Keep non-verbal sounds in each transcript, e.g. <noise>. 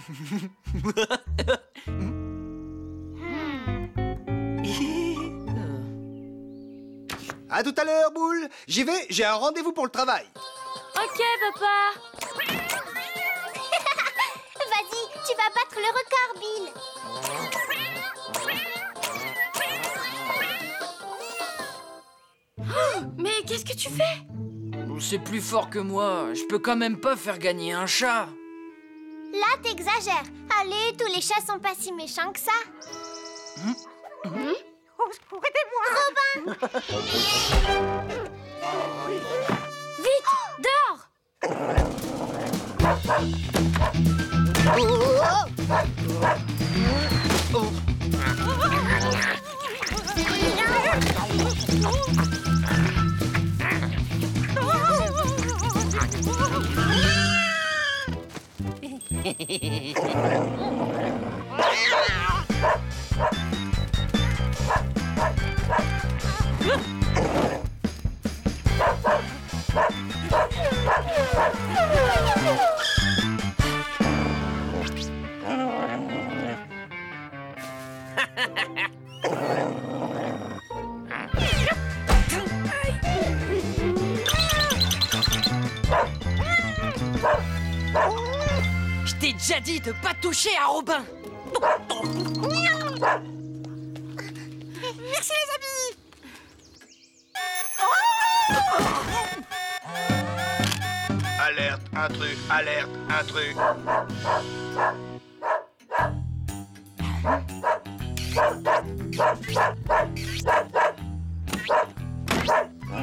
<laughs> À tout à l'heure, Boule. J'y vais, j'ai un rendez-vous pour le travail. Ok, papa. <laughs> Vas-y, tu vas battre le record, Bill. Mais qu'est-ce que tu fais? C'est plus fort que moi. Je peux quand même pas faire gagner un chat. Là, t'exagères. Allez, tous les chats sont pas si méchants que ça. Vite, dors Je Oh, my God. Déjà dit de pas toucher à Robin. Merci les amis. Alerte, intrus, alerte, intrus.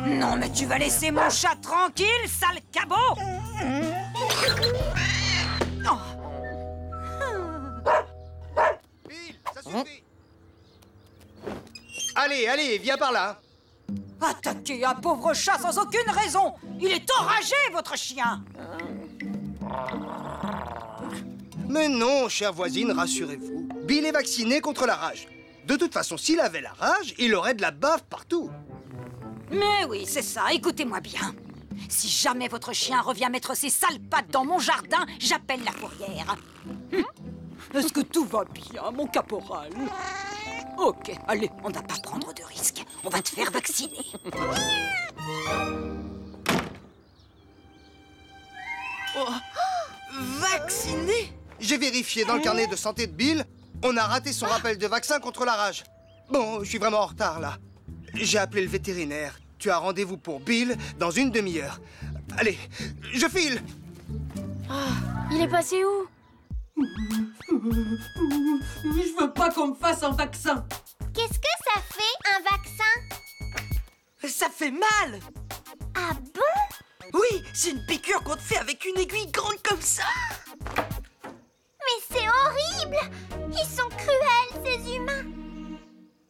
Non, mais tu vas laisser mon chat tranquille, sale cabot Allez, allez, viens par là. Attaquer un pauvre chat sans aucune raison Il est enragé, votre chien Mais non, chère voisine, rassurez-vous. Bill est vacciné contre la rage. De toute façon, s'il avait la rage, il aurait de la bave partout. Mais oui, c'est ça, écoutez-moi bien. Si jamais votre chien revient mettre ses sales pattes dans mon jardin, j'appelle la fourrière. Hum Est-ce que tout va bien, mon caporal? Ok, allez, on va pas prendre de risques. On va te faire vacciner. Vacciné J'ai vérifié dans le carnet de santé de Bill. On a raté son rappel de vaccin contre la rage. Bon, je suis vraiment en retard là. J'ai appelé le vétérinaire. Tu as rendez-vous pour Bill dans une demi-heure. Allez, je file. Il est passé où? Je veux pas qu'on me fasse un vaccin. Qu'est-ce que ça fait, un vaccin? Ça fait mal. Ah bon? Oui, c'est une piqûre qu'on te fait avec une aiguille grande comme ça. Mais c'est horrible Ils sont cruels, ces humains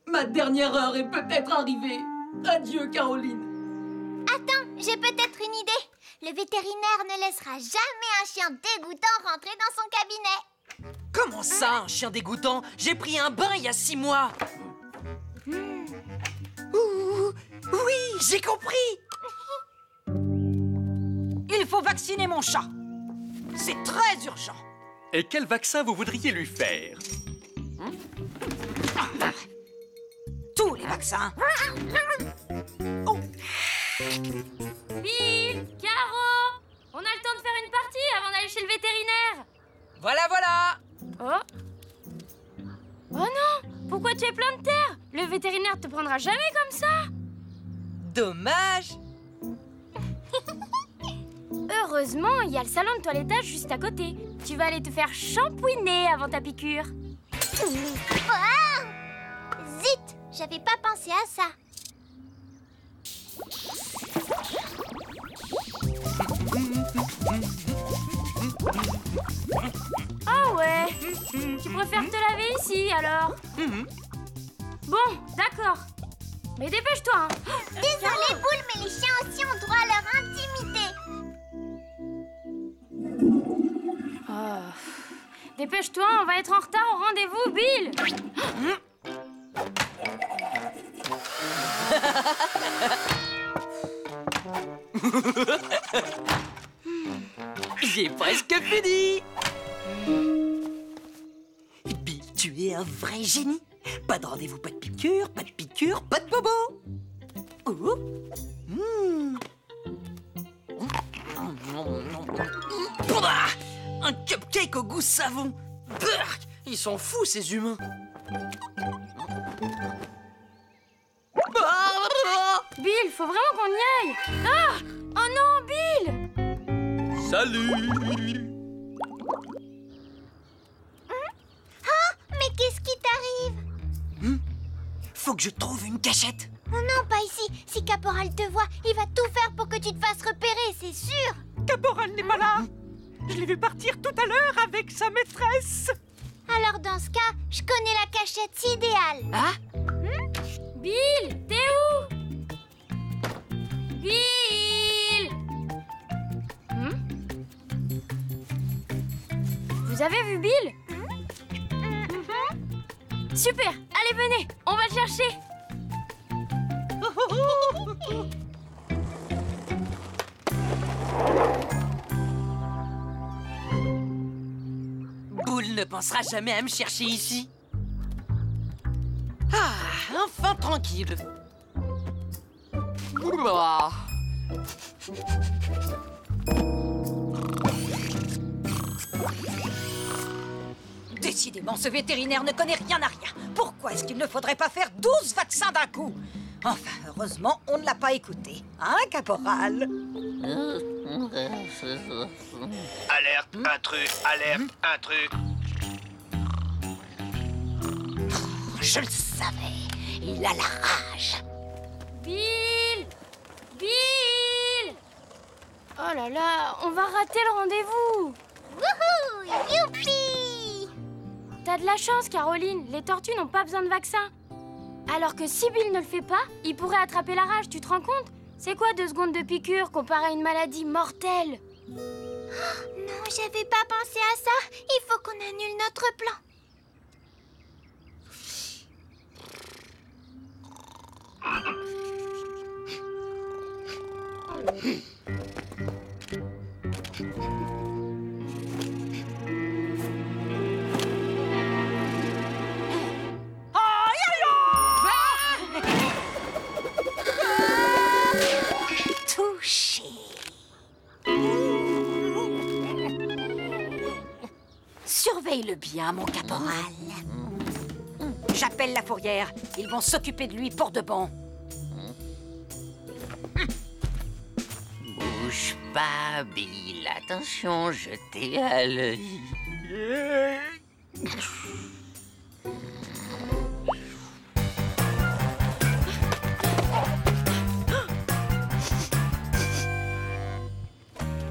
Ma dernière heure est peut-être arrivée. Adieu, Caroline. Attends, j'ai peut-être une idée. Le vétérinaire ne laissera jamais un chien dégoûtant rentrer dans son cabinet. Comment ça, un chien dégoûtant? J'ai pris un bain il y a six mois. Ouh, oui, j'ai compris. <laughs> Il faut vacciner mon chat. C'est très urgent. Et quel vaccin vous voudriez lui faire? Tous les vaccins. Bill <laughs> Voilà, voilà. Oh Oh non Pourquoi tu es plein de terre? Le vétérinaire te prendra jamais comme ça Dommage. <laughs> Heureusement, il y a le salon de toilettage juste à côté. Tu vas aller te faire shampouiner avant ta piqûre. <laughs> Ah Zut J'avais pas pensé à ça. <laughs> Ah ouais Tu préfères te laver ici alors Bon, d'accord. Mais dépêche-toi hein. Désolé, Boule, mais les chiens aussi ont droit à leur intimité. Ah. Dépêche-toi, on va être en retard au rendez-vous, Bill <laughs> J'ai presque fini. Tu es un vrai génie. Pas de rendez-vous, pas de piqûre, pas de piqûre, pas de bobo. Oh. Mmh. Pouah Un cupcake au goût savon Burk Ils sont fous, ces humains Bill, faut vraiment qu'on y aille Ah Salut Mais qu'est-ce qui t'arrive Faut que je trouve une cachette. Oh non, pas ici. Si Caporal te voit, il va tout faire pour que tu te fasses repérer, c'est sûr. Caporal n'est pas là. Je l'ai vu partir tout à l'heure avec sa maîtresse. Alors dans ce cas, je connais la cachette idéale. Ah Bill, t'es où Bill Vous avez vu Bill Super Allez, venez On va le chercher Boule ne pensera jamais à me chercher ici. Ah, enfin tranquille. Décidément, ce vétérinaire ne connaît rien à rien. Pourquoi est-ce qu'il ne faudrait pas faire 12 vaccins d'un coup? Enfin, heureusement, on ne l'a pas écouté. Hein, caporal? Alerte, intrus, alerte, intrus. Je le savais. Il a la rage. Bill Bill Oh là là, on va rater le rendez-vous Wouhou Youpi T'as de la chance, Caroline. Les tortues n'ont pas besoin de vaccin. Alors que si Bill ne le fait pas, il pourrait attraper la rage, tu te rends compte? C'est quoi deux secondes de piqûre comparé à une maladie mortelle? Non, j'avais pas pensé à ça. Il faut qu'on annule notre plan. <laughs> bien, mon caporal. J'appelle la fourrière. Ils vont s'occuper de lui pour de bon. Bouge pas, Bill. Attention, je t'ai à l'œil.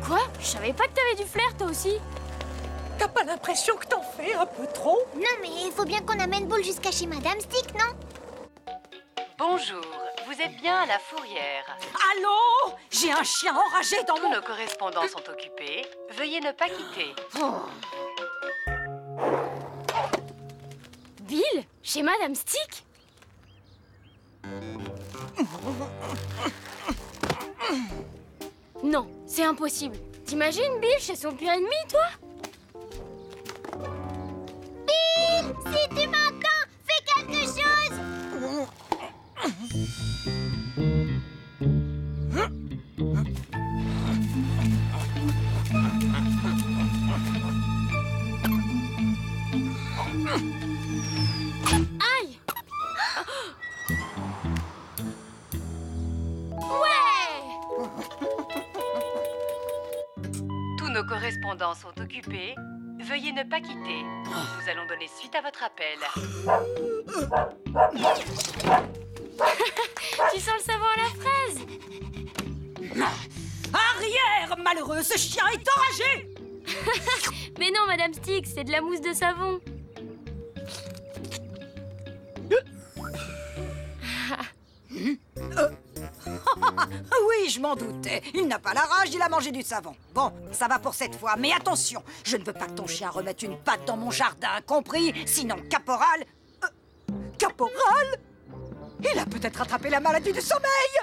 Quoi? Je savais pas que t'avais du flair, toi aussi T'as pas l'impression que t'en fais un peu trop Non, mais il faut bien qu'on amène Boule jusqu'à chez Madame Stick, non Bonjour, vous êtes bien à la fourrière. Allô J'ai un chien enragé dans Tous mon... nos correspondants sont occupés. Veuillez ne pas quitter. Bill Chez Madame Stick Non, c'est impossible. T'imagines Bill chez son pire ennemi, toi sont occupés. Veuillez ne pas quitter. Nous allons donner suite à votre appel. <laughs> Tu sens le savon à la fraise? Arrière, malheureux Ce chien est enragé <laughs> Mais non, Madame Stick, c'est de la mousse de savon. Je m'en doutais. Il n'a pas la rage, il a mangé du savon. Bon, ça va pour cette fois, mais attention, je ne veux pas que ton chien remette une patte dans mon jardin, compris? Sinon, caporal... euh, caporal? Il a peut-être attrapé la maladie du sommeil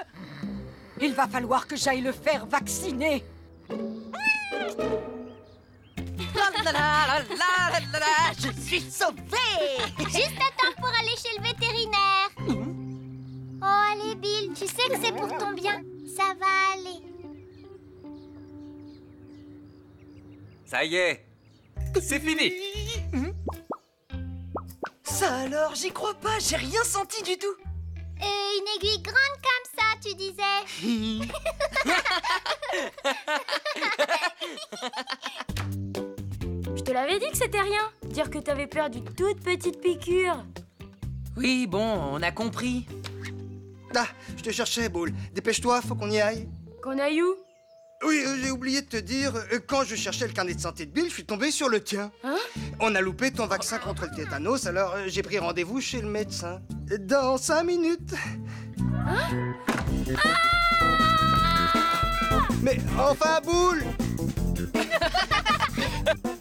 Il va falloir que j'aille le faire vacciner. la la la la la la la, je suis sauvée Juste à temps pour aller chez le vétérinaire. Oh, allez, Bill, tu sais que c'est pour ton bien. Ça va aller. Ça y est, c'est fini. Ça alors, j'y crois pas, j'ai rien senti du tout Et une aiguille grande comme ça, tu disais. <laughs> Je te l'avais dit que c'était rien. Dire que t'avais peur d'une toute petite piqûre. Oui, bon, on a compris. Ah, je te cherchais, Boule. Dépêche-toi, faut qu'on y aille. Qu'on aille où? Oui, euh, j'ai oublié de te dire, euh, quand je cherchais le carnet de santé de Bill, je suis tombé sur le tien. Hein? On a loupé ton vaccin contre le tétanos, alors euh, j'ai pris rendez-vous chez le médecin. Dans cinq minutes. Hein? Mais enfin, boule ah <laughs>